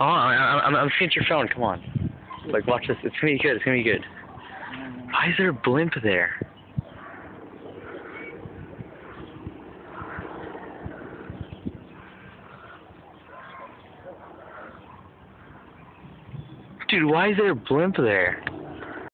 Oh, I, I'm, I'm looking at your phone. Come on. Like, watch this. It's gonna be good. It's gonna be good. Why is there a blimp there? Dude, why is there a blimp there?